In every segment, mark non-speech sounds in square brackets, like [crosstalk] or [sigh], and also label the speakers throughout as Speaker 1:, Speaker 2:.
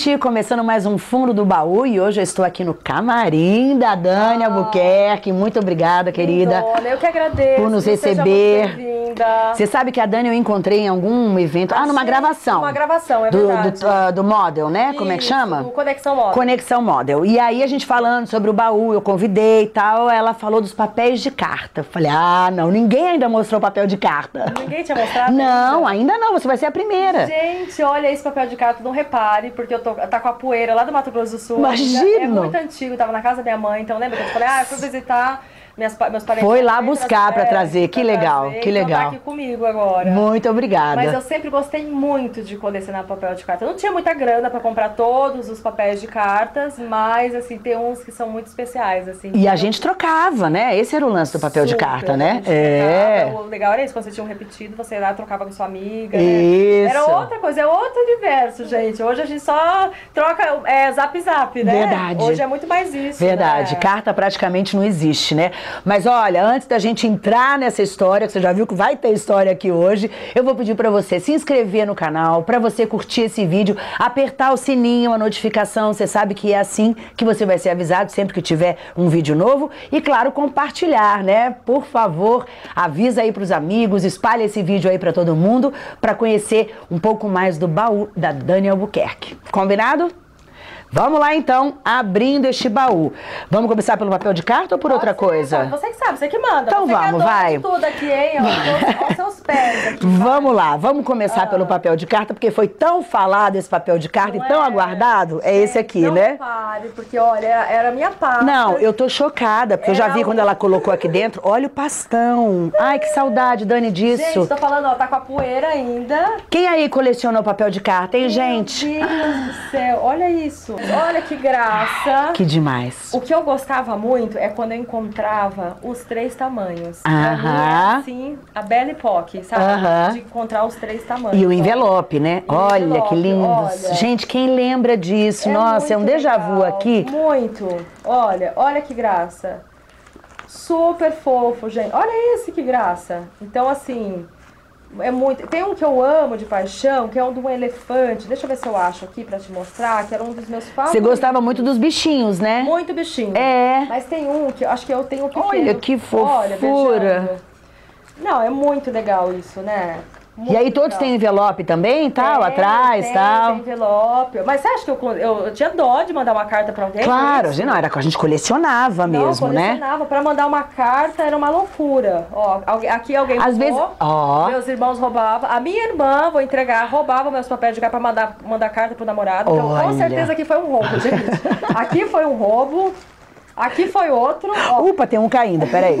Speaker 1: Gente, começando mais um Fundo do Baú e hoje eu estou aqui no camarim da Dani
Speaker 2: Ah.
Speaker 1: Albuquerque. Muito obrigada, querida,
Speaker 2: Olha, eu que agradeço.
Speaker 1: por nos receber. Você sabe que a Dani eu encontrei em algum evento, ah, numa
Speaker 2: Achei
Speaker 1: gravação.
Speaker 2: Uma gravação, é
Speaker 1: do,
Speaker 2: verdade.
Speaker 1: do, ah, do Model, né? Como é que
Speaker 2: Isso,
Speaker 1: chama?
Speaker 2: Conexão Móvel.
Speaker 1: Conexão Model. E aí a gente falando sobre o baú, eu convidei e tal, ela falou dos papéis de carta. Falei, ah, não, ninguém ainda mostrou papel de carta.
Speaker 2: Ninguém tinha mostrado?
Speaker 1: Não,
Speaker 2: ainda
Speaker 1: não, você vai ser a primeira.
Speaker 2: Gente, olha esse papel de carta, não repare, porque eu tô tá com a poeira lá do Mato Grosso do Sul.
Speaker 1: Imagino.
Speaker 2: ainda. É muito antigo, tava na casa da minha mãe, então lembra que eu falei, ah, eu fui visitar minhas, meus parentes.
Speaker 1: Foi lá buscar pra trazer, que legal,
Speaker 2: trazer,
Speaker 1: que
Speaker 2: então
Speaker 1: legal.
Speaker 2: Tá aqui comigo agora.
Speaker 1: Muito obrigada.
Speaker 2: Mas eu sempre gostei muito de colecionar papel de carta. Eu não tinha muita grana pra comprar todos os papéis de cartas, mas assim, tem uns que são muito especiais, assim.
Speaker 1: E a gente trocava, né? Esse era o lance do papel de
Speaker 2: Super,
Speaker 1: carta,
Speaker 2: a
Speaker 1: né? É.
Speaker 2: trocava. O legal era isso, quando você tinha um repetido, você ia lá trocava com sua amiga. né?
Speaker 1: Isso.
Speaker 2: Era outra coisa, é outro universo, gente. Hoje a gente só troca é, zap zap, né?
Speaker 1: Verdade.
Speaker 2: Hoje é muito mais isso.
Speaker 1: Verdade,
Speaker 2: né?
Speaker 1: carta praticamente não existe, né? Mas olha, antes da gente entrar nessa história, que você já viu que vai ter história aqui hoje, eu vou pedir pra você se inscrever no canal, pra você curtir esse vídeo, apertar o sininho, a notificação, você sabe que é assim que você vai ser avisado sempre que tiver um vídeo novo e claro, compartilhar, né? Por favor, avisa aí pros amigos, espalha esse vídeo aí pra todo mundo pra conhecer um pouco mais do baú da Dani Albuquerque. Combinado? Vamos lá então, abrindo este baú. Vamos começar pelo papel de carta ou por outra
Speaker 2: Pode ser,
Speaker 1: coisa?
Speaker 2: Você que sabe, você que manda.
Speaker 1: Então
Speaker 2: você
Speaker 1: vamos, vai.
Speaker 2: tudo aqui, hein? Ó, [laughs] seus pés aqui.
Speaker 1: Vamos lá, vamos começar pelo papel de carta, porque foi tão falado esse papel de carta
Speaker 2: Não
Speaker 1: e tão
Speaker 2: é?
Speaker 1: aguardado. É esse aqui,
Speaker 2: não
Speaker 1: né?
Speaker 2: pare, porque olha, era a minha pasta.
Speaker 1: Não, eu tô chocada, porque eu já vi quando ela colocou aqui dentro. Olha o pastão. Ai, que saudade, Dani, disso.
Speaker 2: Gente, tô falando, ó, tá com a poeira ainda.
Speaker 1: Quem aí colecionou papel de carta, hein, gente?
Speaker 2: Meu Deus do céu, olha isso. Olha que graça.
Speaker 1: Que demais.
Speaker 2: O que eu gostava muito é quando eu encontrava os três tamanhos.
Speaker 1: Aham.
Speaker 2: assim, a Belle Époque, sabe?
Speaker 1: Aham.
Speaker 2: De encontrar os três tamanhos.
Speaker 1: E o envelope, né?
Speaker 2: E
Speaker 1: Olha que
Speaker 2: envelope,
Speaker 1: lindos.
Speaker 2: olha.
Speaker 1: Gente, quem lembra disso? Nossa, é um déjà vu
Speaker 2: legal,
Speaker 1: aqui.
Speaker 2: Muito. Olha, olha que graça. Super fofo, gente. Olha esse que graça. Então, assim, é muito. Tem um que eu amo de paixão, que é um de um elefante. Deixa eu ver se eu acho aqui pra te mostrar, que era um dos meus favoritos.
Speaker 1: Você gostava muito dos bichinhos, né?
Speaker 2: Muito bichinho.
Speaker 1: É.
Speaker 2: Mas tem um que eu acho que eu tenho pequeno.
Speaker 1: Olha que
Speaker 2: Olha,
Speaker 1: fofura.
Speaker 2: beijando. Não, é muito legal isso, né?
Speaker 1: E aí
Speaker 2: Muito
Speaker 1: todos
Speaker 2: legal.
Speaker 1: têm envelope também, tal,
Speaker 2: Tem,
Speaker 1: atrás,
Speaker 2: tem,
Speaker 1: tal.
Speaker 2: Tem envelope. Mas você acha que eu, eu, eu tinha dó de mandar uma carta pra alguém?
Speaker 1: Claro, não, era que a gente colecionava
Speaker 2: Não,
Speaker 1: mesmo, né?
Speaker 2: colecionava. Pra mandar uma carta era uma loucura. Ó, aqui alguém
Speaker 1: Às
Speaker 2: roubou,
Speaker 1: vezes- ó.
Speaker 2: Meus irmãos roubavam. A minha irmã, vou entregar, roubava meus papéis de carta pra mandar, mandar carta pro namorado. Então,
Speaker 1: Olha.
Speaker 2: com certeza que foi um roubo, gente. aqui foi um roubo. Aqui foi outro. Ó,
Speaker 1: Upa, tem um caindo, peraí.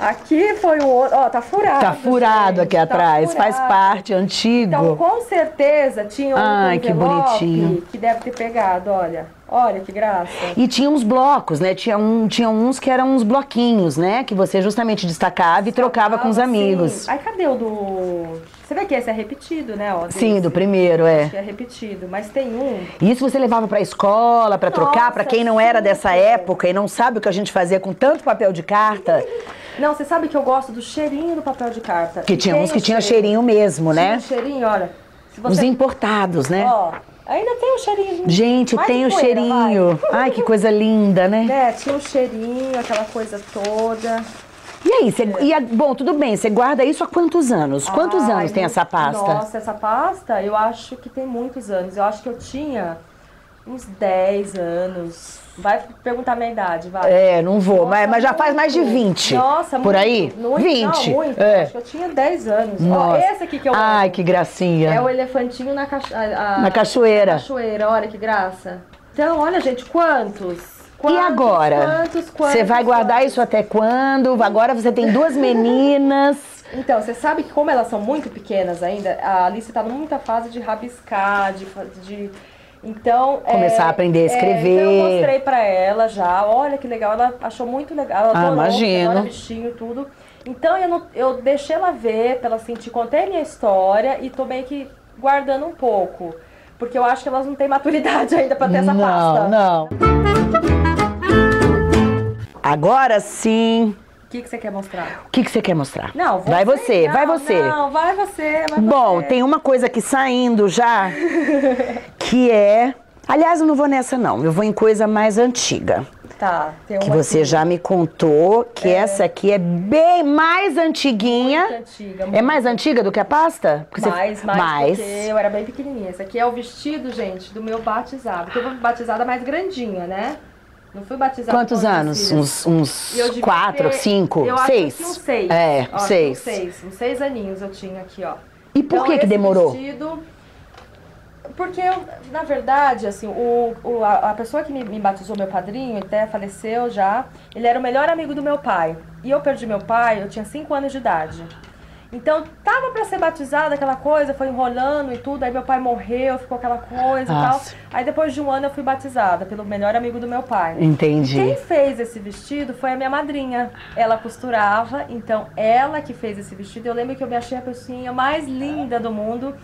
Speaker 2: Aqui foi o outro. Ó, tá furado.
Speaker 1: Tá furado
Speaker 2: gente,
Speaker 1: aqui
Speaker 2: tá
Speaker 1: atrás, faz
Speaker 2: furado.
Speaker 1: parte, antigo.
Speaker 2: Então, com certeza tinha um
Speaker 1: Ai, que bonitinho.
Speaker 2: que deve ter pegado, olha. Olha que graça.
Speaker 1: E tinha uns blocos, né? Tinha, um, tinha uns que eram uns bloquinhos, né? Que você justamente destacava e trocava com os amigos.
Speaker 2: Ai, cadê o do. Você vê que esse é repetido, né? Ó,
Speaker 1: Sim,
Speaker 2: desse.
Speaker 1: do primeiro,
Speaker 2: Acho
Speaker 1: é.
Speaker 2: que é repetido. Mas tem um.
Speaker 1: Isso você levava pra escola, pra trocar, pra quem não era dessa época e não sabe o que a gente fazia com tanto papel de carta,
Speaker 2: Não, você sabe que eu gosto do cheirinho do papel de carta.
Speaker 1: que tinha uns
Speaker 2: o
Speaker 1: que tinha cheirinho mesmo,
Speaker 2: Tinha
Speaker 1: né?
Speaker 2: um cheirinho, olha. Se
Speaker 1: Os
Speaker 2: você...
Speaker 1: importados, né?
Speaker 2: Ó, ainda tem o cheirinho.
Speaker 1: Gente,
Speaker 2: Mais
Speaker 1: tem o
Speaker 2: poeira,
Speaker 1: cheirinho. Ai, que coisa linda, né?
Speaker 2: Né? [laughs] Tinha um cheirinho, aquela coisa toda.
Speaker 1: E aí, você, e a- bom, tudo bem, você guarda isso há quantos anos? Quantos
Speaker 2: Ai,
Speaker 1: anos tem essa pasta?
Speaker 2: Nossa, essa pasta eu acho que tem muitos anos. Eu acho que eu tinha uns 10 anos. Vai perguntar a minha idade, vai.
Speaker 1: É, não vou,
Speaker 2: Nossa,
Speaker 1: mas, mas já faz mais de
Speaker 2: muito.
Speaker 1: 20.
Speaker 2: Nossa,
Speaker 1: Por
Speaker 2: muito,
Speaker 1: aí?
Speaker 2: Muito,
Speaker 1: 20.
Speaker 2: Não, muito.
Speaker 1: É.
Speaker 2: Acho que eu tinha 10 anos. Ó,
Speaker 1: Nossa.
Speaker 2: esse aqui que eu
Speaker 1: Ai,
Speaker 2: amo.
Speaker 1: que gracinha.
Speaker 2: É o elefantinho na, cacho... a- a-
Speaker 1: Na cachoeira.
Speaker 2: na cachoeira, olha que graça. Então, olha, gente, quantos? Quantos,
Speaker 1: e agora?
Speaker 2: Quantos, quantos?
Speaker 1: Você vai guardar
Speaker 2: quantos?
Speaker 1: isso até quando? Agora você tem duas meninas.
Speaker 2: Então, você sabe que como elas são muito pequenas ainda, a Alice tá muita fase de rabiscar, de... de... Então, é,
Speaker 1: Começar a aprender a
Speaker 2: é,
Speaker 1: escrever.
Speaker 2: então eu mostrei pra ela já, olha que legal, ela achou muito legal, ela
Speaker 1: Ah,
Speaker 2: adorou,
Speaker 1: imagino.
Speaker 2: adora bichinho, tudo. Então eu, não- eu deixei ela ver, pra ela sentir, contei a minha história e tô meio que guardando um pouco. Porque eu acho que elas não têm maturidade [laughs] ainda pra ter essa pasta.
Speaker 1: não, não. Agora sim,
Speaker 2: O que, que você quer mostrar?
Speaker 1: O que, que você quer mostrar?
Speaker 2: Não, você,
Speaker 1: vai você,
Speaker 2: não,
Speaker 1: vai você.
Speaker 2: Não, vai você, vai
Speaker 1: Bom,
Speaker 2: você.
Speaker 1: tem uma coisa aqui saindo já, [laughs] que é... Aliás, eu não vou nessa não, eu vou em coisa mais antiga.
Speaker 2: Tá, tem uma
Speaker 1: Que você
Speaker 2: aqui.
Speaker 1: já me contou que essa aqui é bem mais antiguinha.
Speaker 2: Muito antiga,
Speaker 1: É
Speaker 2: muito.
Speaker 1: mais antiga do que a pasta? Porque você-
Speaker 2: Mais, mais,
Speaker 1: mais.
Speaker 2: porque eu era bem pequenininha. Esse aqui é o vestido, gente, do meu batizado. Porque eu fui batizada mais grandinha, né? Não fui batizada
Speaker 1: Quantos anos? Uns, uns quatro,
Speaker 2: ter-
Speaker 1: cinco,
Speaker 2: eu acho
Speaker 1: seis?
Speaker 2: que uns seis.
Speaker 1: É,
Speaker 2: Ó,
Speaker 1: seis.
Speaker 2: Uns seis. Uns seis aninhos eu tinha aqui, ó.
Speaker 1: E por
Speaker 2: Então,
Speaker 1: que que demorou?
Speaker 2: Vestido, porque, eu, na verdade, assim, o, o- a, a pessoa que me, me batizou, meu padrinho, até faleceu já, ele era o melhor amigo do meu pai. E eu perdi meu pai, eu tinha 5 anos de idade. Então, tava pra ser batizada, aquela coisa, foi enrolando e tudo, aí meu pai morreu, ficou aquela coisa
Speaker 1: Nossa.
Speaker 2: e tal. Aí depois de um ano eu fui batizada pelo melhor amigo do meu pai.
Speaker 1: Entendi.
Speaker 2: Quem fez esse vestido foi a minha madrinha. Ela costurava, então ela que fez esse vestido. Eu lembro que eu me achei a pessoa mais linda do mundo,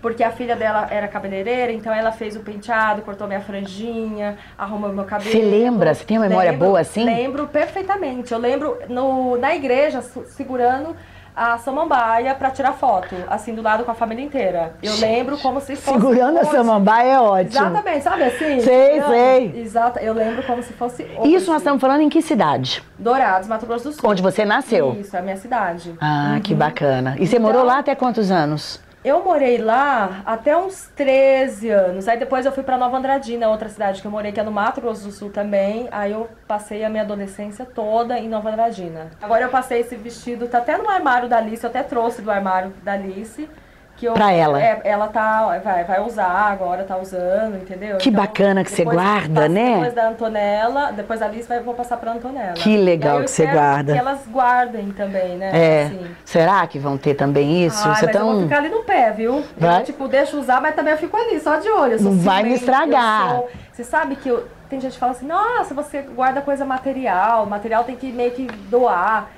Speaker 2: porque a filha dela era cabeleireira, então ela fez o penteado, cortou minha franjinha, arrumou meu cabelo.
Speaker 1: Você lembra? Você tem uma memória
Speaker 2: Lembro-
Speaker 1: boa assim?
Speaker 2: Lembro perfeitamente. Eu lembro no, na igreja segurando a samambaia pra tirar foto, assim, do lado com a família inteira. Eu lembro como se fosse.
Speaker 1: Segurando a
Speaker 2: hoje.
Speaker 1: samambaia é ótimo.
Speaker 2: Exatamente, sabe assim?
Speaker 1: Sei,
Speaker 2: Não,
Speaker 1: sei.
Speaker 2: Exato, eu lembro como se fosse hoje.
Speaker 1: Isso nós estamos falando em que cidade?
Speaker 2: Dourados, Mato Grosso do Sul.
Speaker 1: Onde você nasceu?
Speaker 2: Isso, é a minha cidade.
Speaker 1: Ah, que
Speaker 2: Uhum.
Speaker 1: bacana. E você
Speaker 2: Então-
Speaker 1: morou lá até quantos anos?
Speaker 2: Eu morei lá até uns 13 anos. Aí depois eu fui pra Nova Andradina, outra cidade que eu morei, que é no Mato Grosso do Sul também. Aí eu passei a minha adolescência toda em Nova Andradina. Agora eu passei esse vestido, tá até no armário da Alice, eu até trouxe do armário da Alice. Que
Speaker 1: Pra ela?
Speaker 2: É, ela tá, vai, vai usar agora, tá usando, entendeu?
Speaker 1: Que bacana que você guarda,
Speaker 2: passa-
Speaker 1: né?
Speaker 2: Depois da Antonella, depois da Alice, vai, vou passar pra Antonella.
Speaker 1: Que legal que você guarda.
Speaker 2: Que elas guardem também, né?
Speaker 1: É.
Speaker 2: Assim.
Speaker 1: Será que vão ter também isso?
Speaker 2: Ai,
Speaker 1: você
Speaker 2: mas eu vou
Speaker 1: tão...
Speaker 2: ficar ali no pé, viu?
Speaker 1: Vai?
Speaker 2: Eu, tipo, deixo usar, mas também eu fico ali, só de olho.
Speaker 1: Não vai me estragar.
Speaker 2: sou- Você sabe que eu- tem gente que fala assim, nossa, você guarda coisa material, material tem que meio que doar.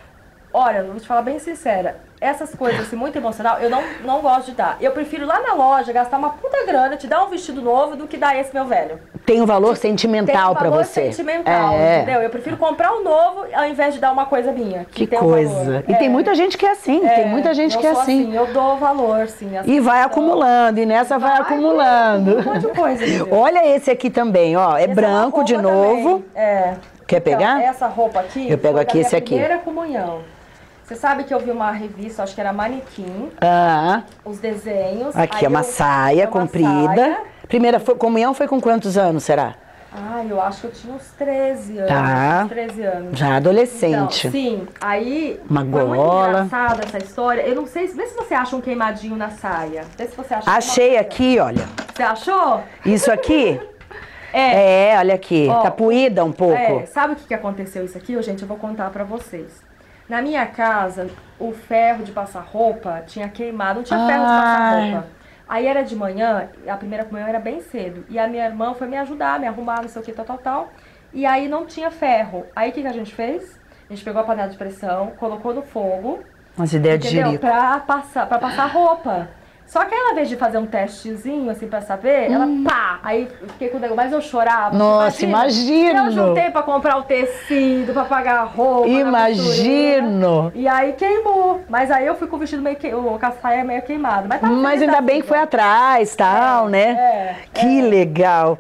Speaker 2: Olha, vou te falar bem sincera, essas coisas assim, muito emocional, eu não, não gosto de dar. Eu prefiro ir lá na loja gastar uma puta grana, te dar um vestido novo do que dar esse meu velho.
Speaker 1: Tem um valor
Speaker 2: Tem
Speaker 1: sentimental
Speaker 2: um
Speaker 1: pra
Speaker 2: valor
Speaker 1: você.
Speaker 2: sentimental,
Speaker 1: é.
Speaker 2: entendeu? Eu prefiro comprar um novo ao invés de dar uma coisa minha.
Speaker 1: Que
Speaker 2: tem um
Speaker 1: coisa.
Speaker 2: valor.
Speaker 1: E tem
Speaker 2: É.
Speaker 1: muita gente que é assim,
Speaker 2: É,
Speaker 1: tem muita gente
Speaker 2: eu
Speaker 1: que é
Speaker 2: sou
Speaker 1: assim.
Speaker 2: Eu dou valor, sim. as
Speaker 1: E vai
Speaker 2: pessoas-
Speaker 1: acumulando, e nessa vai,
Speaker 2: Vai,
Speaker 1: acumulando.
Speaker 2: Um monte de coisa, [laughs] entendeu?
Speaker 1: Olha esse aqui também, ó. É
Speaker 2: Essa
Speaker 1: branco
Speaker 2: uma
Speaker 1: de novo.
Speaker 2: também. É.
Speaker 1: Quer
Speaker 2: Então,
Speaker 1: pegar?
Speaker 2: essa roupa aqui.
Speaker 1: Eu pego aqui esse aqui.
Speaker 2: Primeira comunhão. Você sabe que eu vi uma revista, acho que era Manequim,
Speaker 1: Ah,
Speaker 2: os desenhos.
Speaker 1: aqui é uma
Speaker 2: eu-
Speaker 1: saia
Speaker 2: é uma
Speaker 1: comprida.
Speaker 2: saia.
Speaker 1: Primeira foi- comunhão foi com quantos anos, será?
Speaker 2: Ah, eu acho que eu tinha uns 13 anos.
Speaker 1: Tá.
Speaker 2: Uns 13 anos.
Speaker 1: Já adolescente.
Speaker 2: Então, sim, aí
Speaker 1: Uma
Speaker 2: foi muito
Speaker 1: gola.
Speaker 2: engraçada essa história. Eu não sei, se- vê se você acha um queimadinho na saia. Vê se você acha
Speaker 1: Achei
Speaker 2: alguma coisa.
Speaker 1: aqui, olha.
Speaker 2: Você achou?
Speaker 1: Isso aqui? [laughs]
Speaker 2: É.
Speaker 1: É, olha aqui.
Speaker 2: Ó,
Speaker 1: tá puída um pouco.
Speaker 2: É, sabe o que, que aconteceu isso aqui? Gente, eu vou contar pra vocês. Na minha casa, o ferro de passar roupa tinha queimado, não tinha ferro de passar
Speaker 1: Ai.
Speaker 2: roupa. Aí era de manhã, a primeira comunhão era bem cedo. E a minha irmã foi me ajudar, me arrumar, não sei o que, tal, tal, tal. E aí não tinha ferro. Aí o que, que a gente fez? A gente pegou a panela de pressão, colocou no fogo,
Speaker 1: Umas ideias de jirico.
Speaker 2: Pra passar, pra passar roupa. Só que ao invés de fazer um testezinho, assim, pra saber, ela pá! Aí fiquei com o negócio, mas eu chorava.
Speaker 1: Hum. Nossa, imagino.
Speaker 2: Eu juntei pra comprar o tecido, pra pagar a roupa.
Speaker 1: Imagino.
Speaker 2: E aí queimou. Mas aí eu fui com o vestido meio queimado, com a saia meio queimada. Mas, tava
Speaker 1: Mas ainda
Speaker 2: da
Speaker 1: bem que
Speaker 2: vida.
Speaker 1: foi atrás, tal,
Speaker 2: É,
Speaker 1: né?
Speaker 2: é,
Speaker 1: que legal.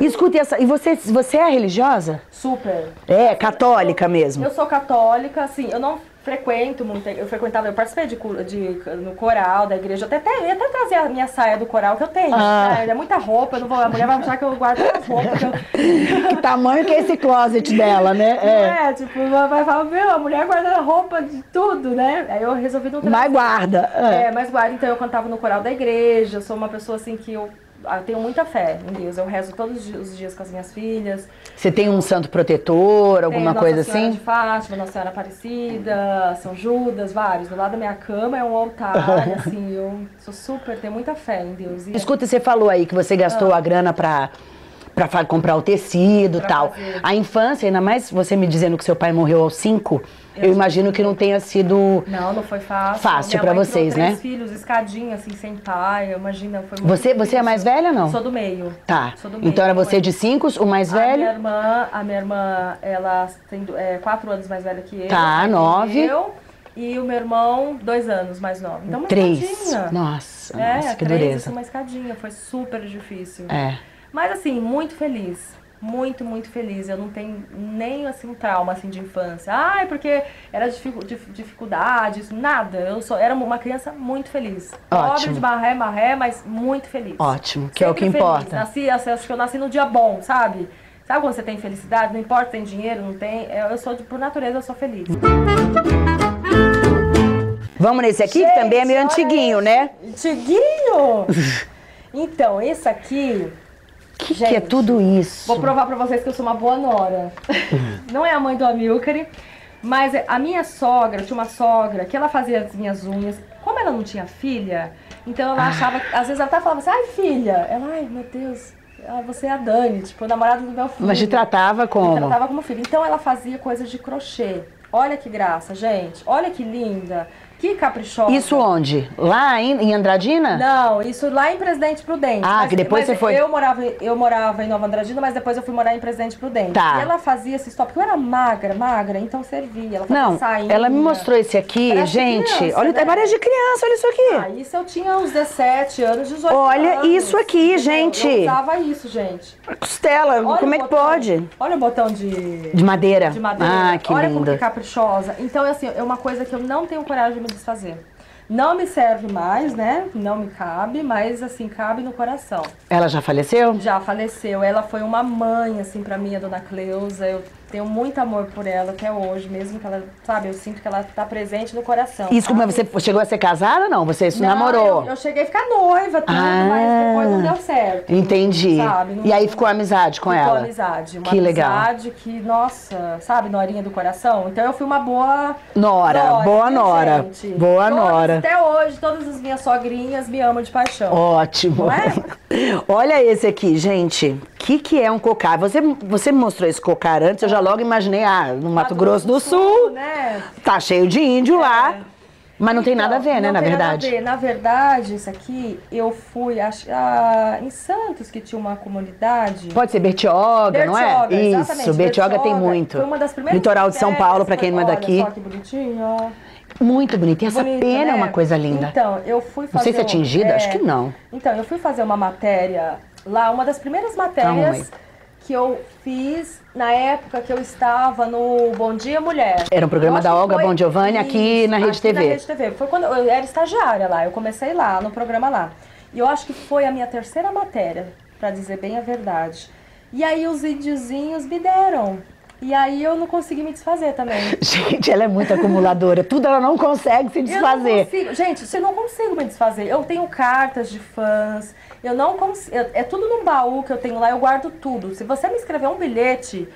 Speaker 1: Escuta, essa, e você, você é religiosa?
Speaker 2: Super.
Speaker 1: É, católica mesmo.
Speaker 2: Eu sou católica, assim, eu não frequento muito, eu frequentava, eu participei de, de- no coral da igreja, eu até, até, até trazer a minha saia do coral que eu tenho,
Speaker 1: Ah.
Speaker 2: né? é muita roupa, eu não vou, a mulher vai achar que eu guardo as roupas, que eu, [laughs]
Speaker 1: Que tamanho que é esse closet dela, né? É.
Speaker 2: é. tipo, vai falar, meu, a mulher guarda roupa de tudo, né, aí eu resolvi não trazer.
Speaker 1: Mas guarda. É.
Speaker 2: É, mas guarda, então eu cantava no coral da igreja, eu sou uma pessoa assim que eu, eu tenho muita fé em Deus, eu rezo todos os di- os dias com as minhas filhas,
Speaker 1: Você tem um santo protetor, alguma
Speaker 2: Tem
Speaker 1: coisa
Speaker 2: Nossa Senhora
Speaker 1: assim?
Speaker 2: de Fátima, Nossa Senhora Aparecida, São Judas, vários. Do lado da minha cama é um altar, [laughs] assim, eu sou super, tenho muita fé em Deus. E
Speaker 1: Escuta, você falou aí que você gastou a grana pra, fa- comprar o tecido e
Speaker 2: Pra
Speaker 1: tal.
Speaker 2: fazer.
Speaker 1: A infância, ainda mais você me dizendo que seu pai morreu aos cinco, eu, imagino que não tenha sido.
Speaker 2: Não, não foi fácil.
Speaker 1: Fácil
Speaker 2: mãe
Speaker 1: vocês, né?
Speaker 2: três filhos, escadinha, assim, sem pai. Imagina, foi muito
Speaker 1: Você, você é mais
Speaker 2: difícil.
Speaker 1: velha ou não?
Speaker 2: Sou do meio.
Speaker 1: Tá.
Speaker 2: Sou do meio.
Speaker 1: Então era você de cinco, o mais
Speaker 2: A minha
Speaker 1: velho?
Speaker 2: irmã, a minha irmã, ela tem é, quatro anos mais velha que eu.
Speaker 1: Tá, nove.
Speaker 2: Eu, e o meu irmão, dois anos mais novo. Então, uma
Speaker 1: Três.
Speaker 2: escadinha.
Speaker 1: Nossa,
Speaker 2: É,
Speaker 1: nossa, que
Speaker 2: três,
Speaker 1: dureza.
Speaker 2: assim, uma escadinha. Foi super difícil.
Speaker 1: É.
Speaker 2: Mas assim, muito feliz. Muito, muito feliz. Eu não tenho nem assim um trauma assim de infância. Ai, porque era dificu dif- dificuldades, nada. Eu sou, era uma criança muito feliz. Pobre
Speaker 1: Ótimo.
Speaker 2: de marré, marré, mas muito feliz.
Speaker 1: Ótimo, que é o que
Speaker 2: Sempre feliz.
Speaker 1: importa.
Speaker 2: Nasci, assim, acho que eu nasci no dia bom, sabe? Sabe quando você tem felicidade? Não importa se tem dinheiro, não tem. Eu eu sou, de- por natureza, eu sou feliz.
Speaker 1: Vamos nesse aqui, que
Speaker 2: Gente,
Speaker 1: também é meio antiguinho, né?
Speaker 2: Antiguinho! [laughs] então, esse aqui.
Speaker 1: O que, que é
Speaker 2: Gente,
Speaker 1: tudo isso?
Speaker 2: Vou provar pra vocês que eu sou uma boa nora. [laughs] Não é a mãe do Amilcare, mas a minha sogra, tinha uma sogra que ela fazia as minhas unhas. Como ela não tinha filha, então ela achava, às vezes ela até falava assim, ai filha. Ela, ai meu Deus, ah, você é a Dani, tipo, namorada do meu filho.
Speaker 1: Mas te tratava
Speaker 2: Me
Speaker 1: como?
Speaker 2: tratava como filho. Então ela fazia coisas de crochê. Olha que graça, gente. Olha que linda. Que caprichosa.
Speaker 1: Isso onde? Lá em, em Andradina?
Speaker 2: Não, isso lá em Presidente Prudente.
Speaker 1: Ah, que depois você foi-
Speaker 2: Eu morava, eu morava em Nova Andradina, mas depois eu fui morar em Presidente Prudente.
Speaker 1: Tá.
Speaker 2: E ela fazia esse stop, porque eu era magra, magra, então servia. Ela
Speaker 1: Não,
Speaker 2: sainha.
Speaker 1: ela me mostrou esse aqui,
Speaker 2: Parece
Speaker 1: gente.
Speaker 2: criança,
Speaker 1: olha,
Speaker 2: né?
Speaker 1: é de criança, olha isso aqui.
Speaker 2: Ah, isso eu tinha uns 17 anos, 18
Speaker 1: Olha
Speaker 2: anos.
Speaker 1: isso aqui, gente.
Speaker 2: Eu usava isso, gente.
Speaker 1: Costela,
Speaker 2: Olha
Speaker 1: como é que
Speaker 2: botão.
Speaker 1: pode?
Speaker 2: Olha o botão de...
Speaker 1: De madeira.
Speaker 2: de madeira.
Speaker 1: Ah, que
Speaker 2: Olha como que
Speaker 1: linda.
Speaker 2: caprichosa. Então, assim, é uma coisa que eu não tenho coragem de me desfazer. Não me serve mais, né? Não me cabe, mas assim, cabe no coração.
Speaker 1: Ela já faleceu?
Speaker 2: Já faleceu. Ela foi uma mãe, assim, pra mim, a dona Cleusa. Eu tenho muito amor por ela até hoje, mesmo que ela, sabe, eu sinto que ela tá presente no coração.
Speaker 1: Isso, como
Speaker 2: sabe?
Speaker 1: você chegou a ser casada ou não? Você isso
Speaker 2: Não,
Speaker 1: namorou?
Speaker 2: Eu, eu cheguei a ficar noiva, tudo,
Speaker 1: Ah.
Speaker 2: mas depois não deu certo.
Speaker 1: Entendi.
Speaker 2: Sabe, não-
Speaker 1: E aí ficou amizade com
Speaker 2: Ficou
Speaker 1: ela?
Speaker 2: amizade. Uma
Speaker 1: Que legal.
Speaker 2: amizade que, nossa, sabe, norinha do coração. Então eu fui uma boa
Speaker 1: Nora, boa
Speaker 2: viu,
Speaker 1: nora.
Speaker 2: gente?
Speaker 1: Boa
Speaker 2: Todas-
Speaker 1: nora.
Speaker 2: Até hoje, todas as minhas sogrinhas me amam de paixão.
Speaker 1: Ótimo.
Speaker 2: É? [laughs]
Speaker 1: Olha esse aqui, gente. O que, que é um cocar? Você, você me mostrou esse cocar antes, eu já logo imaginei, ah, no Mato, Grosso do Sul,
Speaker 2: né?
Speaker 1: tá cheio de índio lá. Mas não tem nada a ver,
Speaker 2: Então,
Speaker 1: né,
Speaker 2: não
Speaker 1: na
Speaker 2: tem nada a
Speaker 1: verdade.
Speaker 2: ver. Na verdade, isso aqui, eu fui acho, ah, em Santos, que tinha uma comunidade.
Speaker 1: Pode ser Bertioga, não é?
Speaker 2: Bertioga,
Speaker 1: Isso,
Speaker 2: exatamente,
Speaker 1: Bertioga tem muito.
Speaker 2: Foi uma das primeiras
Speaker 1: Litoral de São Paulo, pra quem não é
Speaker 2: olha
Speaker 1: daqui.
Speaker 2: Só que bonitinho.
Speaker 1: Muito bonito. E essa
Speaker 2: Bonito,
Speaker 1: pena é
Speaker 2: né?
Speaker 1: uma coisa linda.
Speaker 2: Então, eu fui fazer.
Speaker 1: não sei se é
Speaker 2: um-
Speaker 1: tingida, acho que não.
Speaker 2: Então, eu fui fazer uma matéria lá, uma das primeiras matérias
Speaker 1: aí.
Speaker 2: Que eu fiz na época que eu estava no Bom Dia Mulher.
Speaker 1: Era um programa
Speaker 2: Eu
Speaker 1: da Olga Bon Giovanni aqui na Rede
Speaker 2: aqui
Speaker 1: TV.
Speaker 2: Na Rede TV. Foi quando eu era estagiária lá, eu comecei lá, no programa lá. E eu acho que foi a minha terceira matéria, pra dizer bem a verdade. E aí os índiozinhos me deram. E aí eu não consegui me desfazer também. [laughs]
Speaker 1: Gente, ela é muito acumuladora. Tudo ela não consegue se
Speaker 2: Eu não
Speaker 1: desfazer.
Speaker 2: consigo. Gente, você não consigo me desfazer. Eu tenho cartas de fãs. Eu não consigo. É tudo num baú que eu tenho lá, eu guardo tudo. Se você me escrever um bilhete,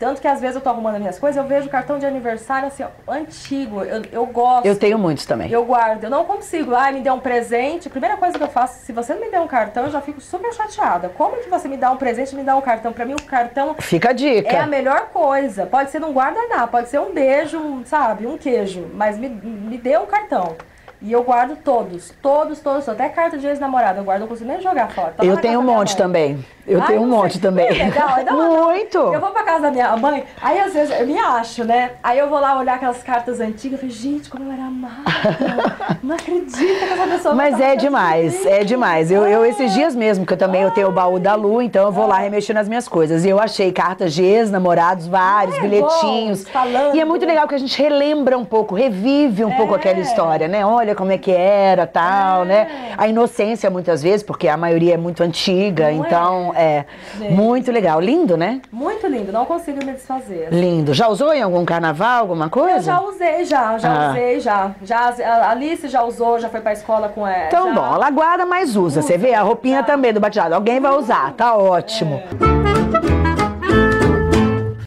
Speaker 2: tanto que às vezes eu tô arrumando as minhas coisas, eu vejo cartão de aniversário assim, ó, antigo. Eu, eu gosto.
Speaker 1: Eu tenho muitos também.
Speaker 2: Eu guardo, eu não consigo. Ai, me deu um presente. A primeira coisa que eu faço, se você não me der um cartão, eu já fico super chateada. Como que você me dá um presente e me dá um cartão? Pra mim, o cartão
Speaker 1: Fica a dica.
Speaker 2: é a melhor coisa. Pode ser um guardanapo, pode ser um beijo, um, sabe, um queijo. Mas me, me dê um cartão. E eu guardo todos, todos, todos, até carta de ex-namorado eu guardo, eu não consigo nem jogar fora. Tá
Speaker 1: Eu tenho um monte também. Eu
Speaker 2: Ai,
Speaker 1: tenho um monte
Speaker 2: sei.
Speaker 1: também.
Speaker 2: É legal, é.
Speaker 1: Muito.
Speaker 2: Eu vou pra casa da minha mãe, aí às vezes eu me acho, né? Aí eu vou lá olhar aquelas cartas antigas e falo, gente, como eu era amada. Não acredito que essa pessoa
Speaker 1: Mas é demais, é demais. Eu, eu esses dias mesmo, que eu também eu tenho o baú da Lu, então eu vou lá remexer nas minhas coisas. E eu achei cartas de ex-namorados, vários,
Speaker 2: É,
Speaker 1: bilhetinhos.
Speaker 2: bom, falando.
Speaker 1: E é muito legal que a gente relembra um pouco, revive um pouco
Speaker 2: É.
Speaker 1: aquela história, né? Olha como é que era, tal,
Speaker 2: É.
Speaker 1: né? A inocência muitas vezes, porque a maioria é muito antiga,
Speaker 2: Não
Speaker 1: então é,
Speaker 2: Gente.
Speaker 1: muito legal. Lindo, né?
Speaker 2: Muito lindo, não consigo me desfazer.
Speaker 1: Lindo. Já usou em algum carnaval, alguma coisa?
Speaker 2: Eu já usei, já, já
Speaker 1: Ah.
Speaker 2: usei, já. já. A Alice já usou, já foi pra escola com ela.
Speaker 1: Então,
Speaker 2: já.
Speaker 1: bom, ela guarda, mas usa. Você vê a roupinha também do batizado. Alguém vai usar, tá ótimo.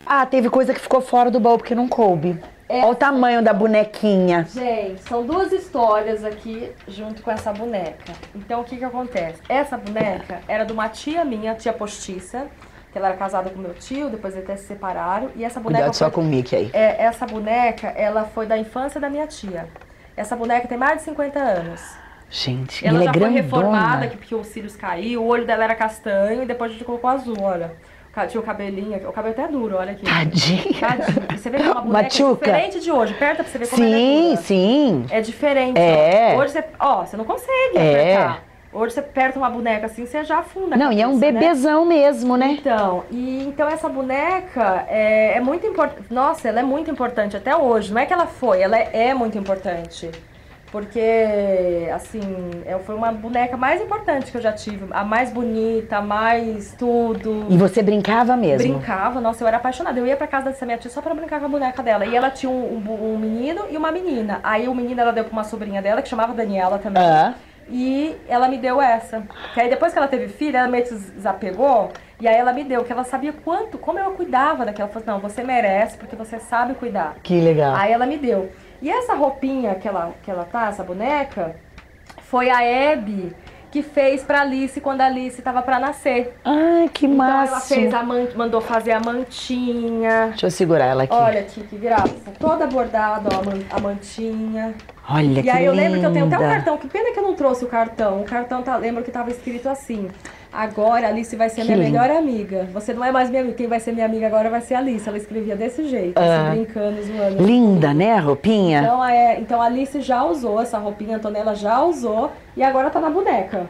Speaker 1: Ah, teve coisa que ficou fora do baú porque não coube.
Speaker 2: É.
Speaker 1: Olha o tamanho da bonequinha.
Speaker 2: Gente, são duas histórias aqui junto com essa boneca. Então, o que que acontece? Essa boneca era de uma tia minha, tia postiça. que ela era casada com meu tio, depois eles até se separaram. E essa boneca.
Speaker 1: Cuidado só
Speaker 2: foi-
Speaker 1: com o Mickey aí.
Speaker 2: é, essa boneca, ela foi da infância da minha tia. Essa boneca tem mais de 50 anos.
Speaker 1: Gente,
Speaker 2: Ela
Speaker 1: ele
Speaker 2: já
Speaker 1: é
Speaker 2: foi
Speaker 1: grandona.
Speaker 2: reformada, que porque os cílios caíram, o olho dela era castanho e depois a gente colocou azul, olha. Tinha o cabelinho, aqui, o cabelo até é duro, olha aqui.
Speaker 1: Tadinha.
Speaker 2: Tadinho. E Você vê que é uma boneca
Speaker 1: Machuca.
Speaker 2: diferente de hoje. Aperta pra você ver como ela é
Speaker 1: Sim, sim.
Speaker 2: É diferente.
Speaker 1: É.
Speaker 2: ó. Hoje você, ó, você não consegue
Speaker 1: É.
Speaker 2: apertar. Hoje você aperta uma boneca assim, você já afunda.
Speaker 1: Não, e é um
Speaker 2: cabeça, né?
Speaker 1: bebezão mesmo, né?
Speaker 2: Então, e então essa boneca é, é muito importante. Nossa, ela é muito importante até hoje. Não é que ela foi, ela é, é muito importante. Porque, assim, foi uma boneca mais importante que eu já tive. A mais bonita, a mais tudo.
Speaker 1: E você brincava mesmo.
Speaker 2: Brincava, nossa, eu era apaixonada. Eu ia pra casa dessa minha tia só pra brincar com a boneca dela. E ela tinha um, um- um menino e uma menina. Aí o menino ela deu pra uma sobrinha dela, que chamava Daniela também.
Speaker 1: Ah.
Speaker 2: E ela me deu essa. Que aí depois que ela teve filha, ela meio que desapegou. E aí ela me deu, que ela sabia quanto, como eu cuidava daquela. Ela falou, não, você merece, porque você sabe cuidar.
Speaker 1: Que legal.
Speaker 2: Aí ela me deu. E essa roupinha que ela, que ela tá, essa boneca, foi a Abby que fez pra Alice quando a Alice tava pra nascer.
Speaker 1: Ai, que
Speaker 2: Então ela
Speaker 1: massa.
Speaker 2: fez a man- mandou fazer a mantinha.
Speaker 1: Deixa eu segurar ela aqui.
Speaker 2: Olha aqui, que graça. Toda bordada, ó, a man- a mantinha.
Speaker 1: Olha que
Speaker 2: E aí eu lembro que eu tenho até um cartão, que pena que eu não trouxe o cartão. O cartão tá, lembro que tava escrito assim. Agora a Alice vai ser
Speaker 1: Que
Speaker 2: minha
Speaker 1: lindo.
Speaker 2: melhor amiga. Você não é mais minha amiga. Quem vai ser minha amiga agora vai ser a Alice. Ela escrevia desse jeito,
Speaker 1: Ah.
Speaker 2: assim, brincando, zoando.
Speaker 1: Linda, né, a roupinha?
Speaker 2: Então, é, então a Alice já usou essa roupinha, a Antonella já usou e agora tá na boneca.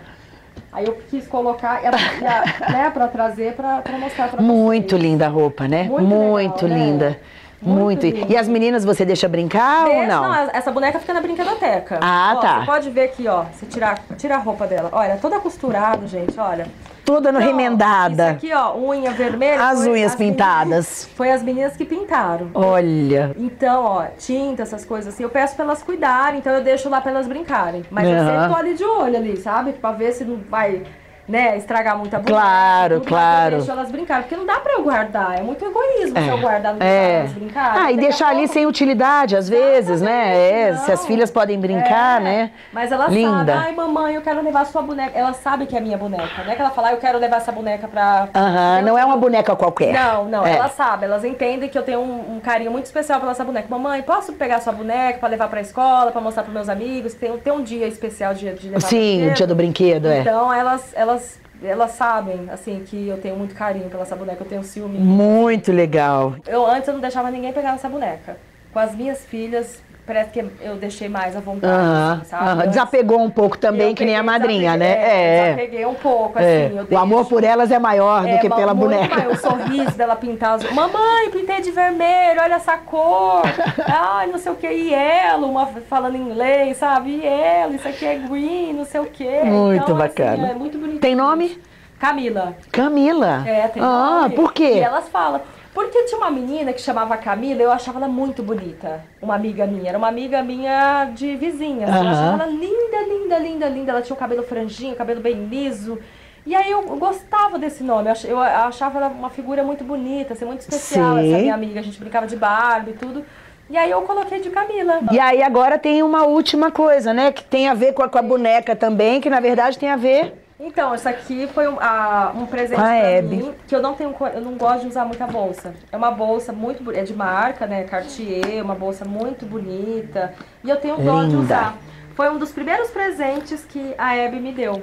Speaker 2: Aí eu quis colocar e a, e a- [laughs] né, pra trazer pra, pra mostrar pra
Speaker 1: Muito
Speaker 2: vocês.
Speaker 1: linda a roupa, né?
Speaker 2: Muito
Speaker 1: Muito,
Speaker 2: legal, né? Muito
Speaker 1: Muito. E as meninas você deixa brincar ou
Speaker 2: Deixa-
Speaker 1: não?
Speaker 2: essa boneca fica na brincadoteca.
Speaker 1: Ah,
Speaker 2: Ó,
Speaker 1: tá.
Speaker 2: Você pode ver aqui, ó. Você tirar, tira a roupa dela. Olha, toda costurada, gente, olha.
Speaker 1: Toda no
Speaker 2: Então,
Speaker 1: remendada.
Speaker 2: Isso aqui, ó, unha vermelha.
Speaker 1: As unhas
Speaker 2: meninas-
Speaker 1: pintadas. [laughs]
Speaker 2: foi as meninas que pintaram.
Speaker 1: Olha.
Speaker 2: Então, ó, tinta, essas coisas assim, eu peço pra elas cuidarem, então eu deixo lá pra elas brincarem. Mas eu
Speaker 1: Aham.
Speaker 2: sempre tô ali de olho ali, sabe? Pra ver se não vai, né, estragar muita boneca.
Speaker 1: Claro, claro.
Speaker 2: Eu deixo elas brincarem, porque não dá pra eu guardar, é muito egoísmo se eu guardar no deixar
Speaker 1: É.
Speaker 2: elas brincarem.
Speaker 1: Ah, e deixar ali
Speaker 2: pouco-
Speaker 1: sem utilidade, às vezes, né? É, se as
Speaker 2: não.
Speaker 1: filhas podem brincar,
Speaker 2: É,
Speaker 1: né?
Speaker 2: Mas ela
Speaker 1: Linda.
Speaker 2: ai mamãe, eu quero levar a sua boneca. Ela sabe que é minha boneca, não é que ela fala, "Ah, eu quero levar essa boneca pra...
Speaker 1: Aham, não é uma boneca qualquer.
Speaker 2: Não, não,
Speaker 1: É.
Speaker 2: elas sabem, elas entendem que eu tenho um, um carinho muito especial pela essa boneca. Mamãe, posso pegar sua boneca pra levar pra escola, pra mostrar pros meus amigos? Tem, tem um dia especial de, de levar
Speaker 1: Sim, o dia do brinquedo, é.
Speaker 2: Então elas, elas, elas sabem, assim, que eu tenho muito carinho pela essa boneca, eu tenho ciúme.
Speaker 1: Muito legal.
Speaker 2: Eu antes eu não deixava ninguém pegar essa boneca. Com as minhas filhas, parece que eu deixei mais à vontade,
Speaker 1: Aham,
Speaker 2: assim, sabe?
Speaker 1: aham.
Speaker 2: Antes-
Speaker 1: Desapegou um pouco também, que nem a madrinha, né?
Speaker 2: É,
Speaker 1: É.
Speaker 2: desapeguei um pouco, assim,
Speaker 1: é. O amor por elas é maior do
Speaker 2: é,
Speaker 1: que pela
Speaker 2: muito
Speaker 1: boneca.
Speaker 2: maior, O sorriso dela pintar as... Mamãe, pintei de vermelho, olha essa cor. [laughs] Ai, não sei o que, yellow, uma falando inglês, sabe? Yellow, isso aqui é green, não sei o que.
Speaker 1: Muito
Speaker 2: então,
Speaker 1: bacana.
Speaker 2: Assim, é muito bonito.
Speaker 1: Tem nome?
Speaker 2: Camila.
Speaker 1: Camila.
Speaker 2: É, tem
Speaker 1: Ah,
Speaker 2: nome.
Speaker 1: por
Speaker 2: E
Speaker 1: quê?
Speaker 2: elas falam. Porque tinha uma menina que chamava Camila, eu achava ela muito bonita. Uma amiga minha. Era uma amiga minha de vizinha. Eu
Speaker 1: Aham.
Speaker 2: achava ela linda, linda, linda, linda. Ela tinha o cabelo franjinho, o cabelo bem liso. E aí eu gostava desse nome. Eu Eu achava ela uma figura muito bonita, assim, muito especial.
Speaker 1: Sim.
Speaker 2: Essa minha amiga. A gente brincava de Barbie e tudo. E aí eu coloquei de Camila.
Speaker 1: E aí agora tem uma última coisa, né? Que tem a ver com a, com a boneca também, que na verdade tem a ver.
Speaker 2: Então, isso aqui foi um, ah, um presente
Speaker 1: a
Speaker 2: pra
Speaker 1: Hebe.
Speaker 2: mim, que eu não tenho, eu não gosto de usar muita bolsa. É uma bolsa muito, é de marca, né, Cartier, uma bolsa muito bonita, e eu tenho dó de usar. Foi um dos primeiros presentes que a Hebe me deu.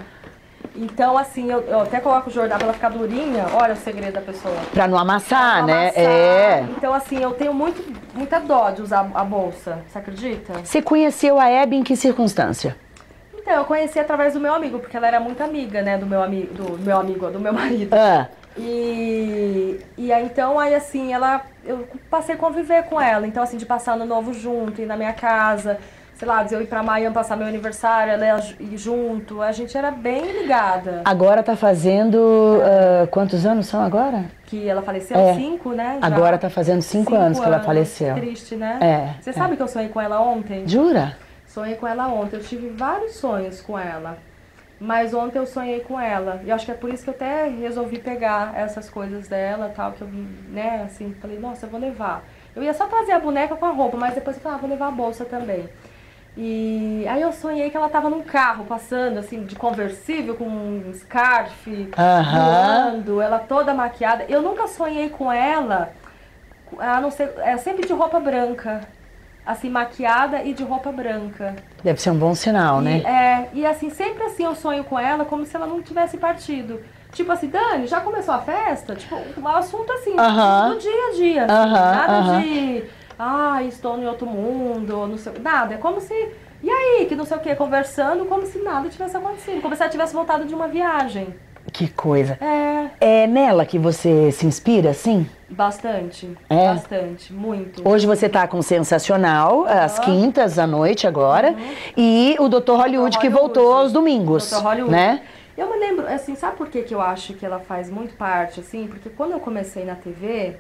Speaker 2: Então, assim, eu, eu até coloco o Jordão pra ela ficar durinha, olha o segredo da pessoa.
Speaker 1: Pra não amassar,
Speaker 2: Pra
Speaker 1: né?
Speaker 2: amassar.
Speaker 1: É.
Speaker 2: Então, assim, eu tenho muito, muita dó de usar a bolsa, você acredita?
Speaker 1: Você conheceu a Hebe em que circunstância?
Speaker 2: Então, eu conheci através do meu amigo, porque ela era muito amiga, né, do meu amigo, do meu amigo, do meu [laughs] marido.
Speaker 1: Ah,
Speaker 2: E, e aí, então, aí assim, ela, eu passei a conviver com ela. Então, assim, de passar ano novo junto, ir na minha casa, sei lá, eu ir pra Miami passar meu aniversário, ela ir junto. A gente era bem ligada.
Speaker 1: agora tá fazendo. ah, quantos anos são agora?
Speaker 2: Que ela faleceu,
Speaker 1: É.
Speaker 2: cinco, né? já.
Speaker 1: Agora tá fazendo cinco, anos que ela
Speaker 2: anos.
Speaker 1: faleceu.
Speaker 2: Triste, né?
Speaker 1: É,
Speaker 2: Você
Speaker 1: é.
Speaker 2: sabe que eu sonhei com ela ontem?
Speaker 1: Jura?
Speaker 2: Sonhei com ela ontem. Eu tive vários sonhos com ela. Mas ontem eu sonhei com ela. E acho que é por isso que eu até resolvi pegar essas coisas dela tal, que eu, né, assim, falei, nossa, eu vou levar. Eu ia só trazer a boneca com a roupa, mas depois eu falei, ah, vou levar a bolsa também. E aí eu sonhei que ela tava num carro passando, assim, de conversível, com um scarf, voando, ela toda maquiada. Eu nunca sonhei com ela, a não ser, é sempre de roupa branca. Assim, maquiada e de roupa branca.
Speaker 1: Deve ser um bom sinal,
Speaker 2: E,
Speaker 1: né?
Speaker 2: é, e assim, sempre assim eu sonho com ela como se ela não tivesse partido. Tipo assim, Dani, já começou a festa? Tipo, um assunto assim,
Speaker 1: Aham.
Speaker 2: do dia a dia. assim,
Speaker 1: Aham,
Speaker 2: nada
Speaker 1: aham.
Speaker 2: de, ah, estou em outro mundo, não sei, nada. É como se, e aí, que não sei o que, conversando como se nada tivesse acontecido. Como se ela tivesse voltado de uma viagem.
Speaker 1: Que coisa.
Speaker 2: É,
Speaker 1: É nela que você se inspira, sim?
Speaker 2: bastante,
Speaker 1: É?
Speaker 2: bastante, muito.
Speaker 1: Hoje você tá com Sensacional, às quintas à noite agora, e o Dr. Hollywood, que
Speaker 2: Hollywood.
Speaker 1: voltou aos domingos,
Speaker 2: Dr. Hollywood.
Speaker 1: né?
Speaker 2: Eu me lembro, assim, sabe por que, que eu acho que ela faz muito parte, assim? Porque quando eu comecei na TV,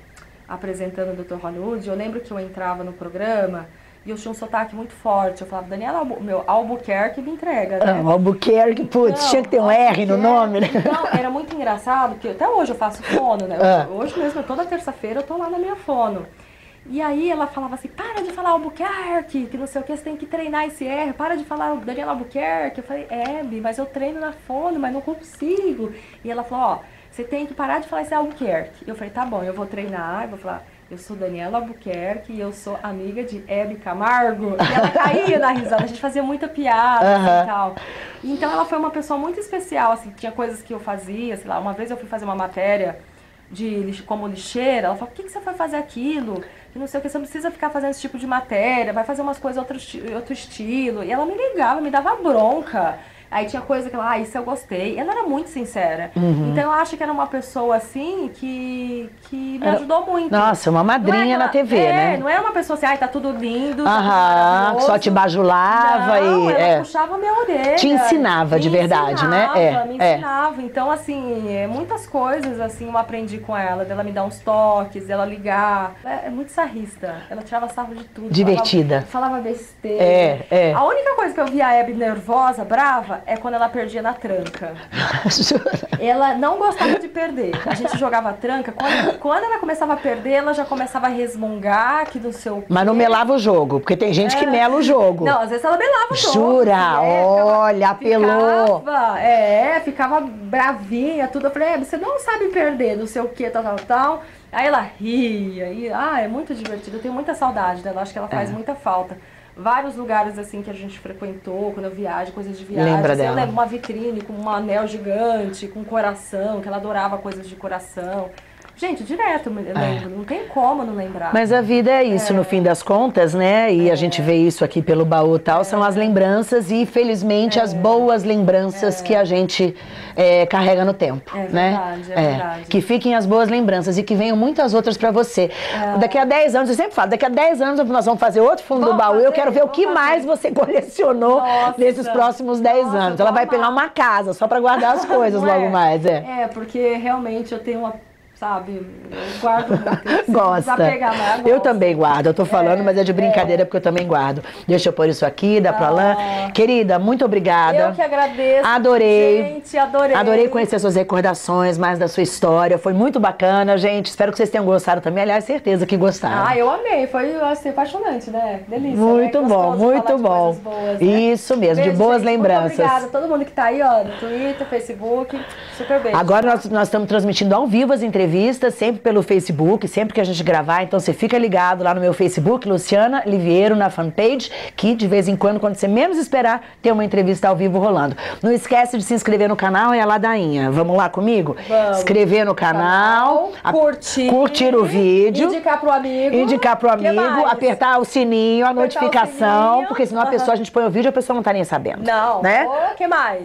Speaker 2: apresentando o Dr. Hollywood, eu lembro que eu entrava no programa e eu tinha um sotaque muito forte. Eu falava, Daniela, Albu- meu, Albuquerque me entrega, né?
Speaker 1: Ah, Albuquerque, putz,
Speaker 2: Não,
Speaker 1: tinha que ter um R no
Speaker 2: Albuquerque.
Speaker 1: nome, né?
Speaker 2: Então, era muito engraçado, porque até hoje eu faço fono, né? [laughs]
Speaker 1: Ah.
Speaker 2: Hoje mesmo, toda terça-feira, eu tô lá na minha fono. E aí ela falava assim, para de falar Albuquerque, que não sei o que, você tem que treinar esse R, para de falar Daniela Albuquerque. Eu falei, é, Bi, mas eu treino na fono, mas não consigo. E ela falou, ó, você tem que parar de falar esse Albuquerque. Eu falei, tá bom, eu vou treinar, eu vou falar, eu sou Daniela Albuquerque e eu sou amiga de Hebe Camargo. E ela caía na risada, a gente fazia muita piada assim,
Speaker 1: Aham.
Speaker 2: e tal. Então ela foi uma pessoa muito especial, assim, tinha coisas que eu fazia, sei lá, uma vez eu fui fazer uma matéria de como lixeira, ela falou, por que, que você foi fazer aquilo? Que não sei o que, você não precisa ficar fazendo esse tipo de matéria, vai fazer umas coisas outro, outro estilo. E ela me ligava, me dava bronca. Aí tinha coisa que ela, ah, isso eu gostei. Ela era muito sincera. Então eu acho que era uma pessoa assim que, que me
Speaker 1: Era-
Speaker 2: ajudou muito.
Speaker 1: Nossa, uma
Speaker 2: é
Speaker 1: madrinha na
Speaker 2: aquela-
Speaker 1: TV,
Speaker 2: é,
Speaker 1: né?
Speaker 2: Não é uma pessoa assim, ai, tá tudo lindo. tá
Speaker 1: Aham,
Speaker 2: maravilhoso.
Speaker 1: só te bajulava
Speaker 2: Não,
Speaker 1: e.
Speaker 2: ela
Speaker 1: é.
Speaker 2: puxava minha orelha.
Speaker 1: Te ensinava de verdade, né?
Speaker 2: ensinava,
Speaker 1: É,
Speaker 2: Me
Speaker 1: é.
Speaker 2: ensinava. Então, assim, é, muitas coisas, assim, eu aprendi com ela. Dela me dar uns toques, dela ligar. É, é muito sarrista. Ela tirava sarro de tudo.
Speaker 1: Divertida.
Speaker 2: Falava, falava besteira.
Speaker 1: É, é.
Speaker 2: A única coisa que eu via a Hebe nervosa, brava, é quando ela perdia na tranca. [laughs] Ela não gostava de perder. A gente jogava tranca. Quando, quando ela começava a perder, ela já começava a resmungar, que do seu
Speaker 1: Mas não melava o jogo, porque tem gente que mela o jogo.
Speaker 2: Não, às vezes ela melava o jogo.
Speaker 1: Jura?
Speaker 2: é,
Speaker 1: Olha, apelou.
Speaker 2: Ficava, é, ficava bravinha, tudo. Eu falei, é, você não sabe perder, não sei o que, tal, tal, tal. Aí ela ria, e, ah, é muito divertido. Eu tenho muita saudade dela, acho que ela faz
Speaker 1: É.
Speaker 2: muita falta. Vários lugares, assim, que a gente frequentou, quando eu viajo, coisas de viagem.
Speaker 1: Lembra
Speaker 2: assim, Eu
Speaker 1: dela.
Speaker 2: lembro uma vitrine com um anel gigante, com coração, que ela adorava coisas de coração. Gente, direto eu lembro, não tem como não lembrar.
Speaker 1: Mas a vida é isso, no fim das contas, né? E a gente vê isso aqui pelo baú e tal, são as lembranças e, felizmente, as boas lembranças que a gente é, carrega no tempo,
Speaker 2: É
Speaker 1: né?
Speaker 2: verdade, é verdade.
Speaker 1: Que fiquem as boas lembranças e que venham muitas outras pra você. Daqui a 10 anos, eu sempre falo, daqui a 10 anos nós vamos fazer outro fundo do
Speaker 2: Vamos
Speaker 1: baú. eu
Speaker 2: fazer,
Speaker 1: quero ver o que
Speaker 2: fazer.
Speaker 1: mais você [laughs] colecionou
Speaker 2: Nossa.
Speaker 1: nesses próximos 10
Speaker 2: Nossa,
Speaker 1: anos. Ela vai
Speaker 2: vamos
Speaker 1: pegar uma casa só pra guardar as [laughs] coisas
Speaker 2: é?
Speaker 1: logo mais, é.
Speaker 2: É, porque realmente eu tenho uma, sabe, eu guardo muito. eu [laughs]
Speaker 1: Gosta.
Speaker 2: mas
Speaker 1: Eu
Speaker 2: gosto.
Speaker 1: também guardo. Eu tô falando, mas é de brincadeira porque eu também guardo. Deixa eu pôr isso aqui, dá pra Alain. Querida, muito obrigada.
Speaker 2: Eu que agradeço.
Speaker 1: Adorei.
Speaker 2: Gente, adorei.
Speaker 1: Adorei conhecer suas recordações, mais da sua história. Foi muito bacana, gente. Espero que vocês tenham gostado também. Aliás, certeza que gostaram.
Speaker 2: Ah, eu amei. Foi assim, apaixonante, né? Delícia.
Speaker 1: muito
Speaker 2: né?
Speaker 1: bom, muito
Speaker 2: de
Speaker 1: bom.
Speaker 2: boas, né?
Speaker 1: Isso mesmo, de
Speaker 2: Beijo,
Speaker 1: boas
Speaker 2: gente.
Speaker 1: lembranças.
Speaker 2: Muito obrigada a todo mundo que tá aí, ó, no Twitter, Facebook. Super beijo.
Speaker 1: Agora nós, nós estamos transmitindo ao vivo as entrevistas, sempre pelo Facebook, sempre que a gente gravar. Então você fica ligado lá no meu Facebook, Luciana Liviero, na fanpage, que de vez em quando, quando você menos esperar, tem uma entrevista ao vivo rolando. Não esquece de se inscrever no canal, é a ladainha. Vamos lá comigo?
Speaker 2: Vamos.
Speaker 1: Inscrever no canal, a-
Speaker 2: curtir,
Speaker 1: curtir o vídeo.
Speaker 2: indicar pro amigo.
Speaker 1: Indicar pro amigo, apertar o sininho, a
Speaker 2: Apertar
Speaker 1: notificação,
Speaker 2: sininho.
Speaker 1: porque senão a pessoa, a gente põe o vídeo e a pessoa não tá nem sabendo.
Speaker 2: Não.
Speaker 1: Né?
Speaker 2: Que mais?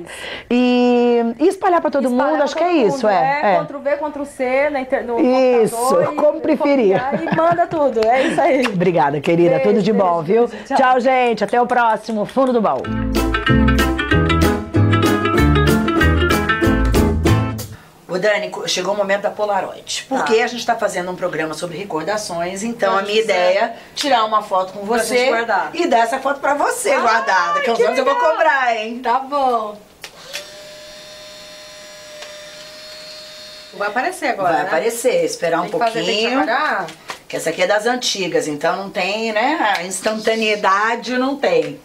Speaker 1: E, e espalhar pra todo
Speaker 2: Espalhar
Speaker 1: mundo, acho que é
Speaker 2: mundo,
Speaker 1: isso, é. é.
Speaker 2: Ctrl V, Ctrl C na inter... no
Speaker 1: Isso,
Speaker 2: computador e-
Speaker 1: como preferir.
Speaker 2: E manda tudo, é isso aí.
Speaker 1: Obrigada, querida.
Speaker 2: Beijo,
Speaker 1: Tudo de bom,
Speaker 2: beijo,
Speaker 1: viu?
Speaker 2: beijo.
Speaker 1: Tchau.
Speaker 2: Tchau.
Speaker 1: gente. Até o próximo Fundo do Baú. O Dani, chegou o momento da Polaroid. Porque a gente está fazendo um programa sobre recordações, então a minha ideia é tirar uma foto com você e dar essa foto pra você
Speaker 2: Ai,
Speaker 1: guardada, que uns anos eu vou cobrar, hein?
Speaker 2: Tá bom. Vai aparecer agora,
Speaker 1: Vai
Speaker 2: né?
Speaker 1: aparecer, esperar um
Speaker 2: Tem que fazer, tem que
Speaker 1: pouquinho. Que essa aqui é das antigas, então não tem, né? A instantaneidade não tem.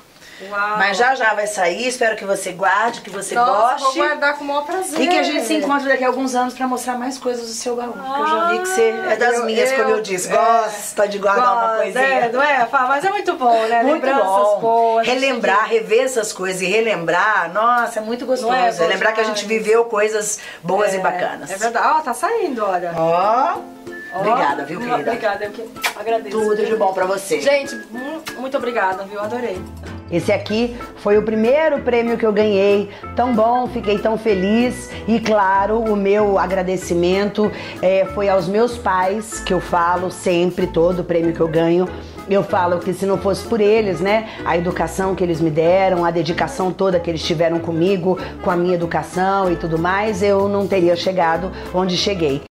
Speaker 1: Uau. Mas já já vai sair, espero que você guarde, que você
Speaker 2: Nossa,
Speaker 1: goste.
Speaker 2: vou guardar com o maior prazer.
Speaker 1: E que a gente se encontre daqui a alguns anos pra mostrar mais coisas do seu baú. Ah, eu já vi que você é das eu, minhas, eu, como eu disse. É, gosta de guardar gosta, uma coisinha.
Speaker 2: É, não é? Mas é muito bom, né?
Speaker 1: Muito
Speaker 2: Lembranças
Speaker 1: bom.
Speaker 2: boas.
Speaker 1: Relembrar, rever essas coisas e relembrar, nossa, é muito gostoso. É, é lembrar que a gente viveu coisas boas
Speaker 2: é,
Speaker 1: e bacanas.
Speaker 2: É verdade. Ó, oh, tá saindo, olha.
Speaker 1: Ó. Oh. Obrigada, viu, querida?
Speaker 2: Obrigada, eu que agradeço.
Speaker 1: Tudo de bom pra você.
Speaker 2: Gente, muito obrigada, viu? Adorei.
Speaker 1: Esse aqui foi o primeiro prêmio que eu ganhei. Tão bom, fiquei tão feliz. E claro, o meu agradecimento é, foi aos meus pais, que eu falo sempre, todo prêmio que eu ganho. Eu falo que se não fosse por eles, né, a educação que eles me deram, a dedicação toda que eles tiveram comigo, com a minha educação e tudo mais, eu não teria chegado onde cheguei.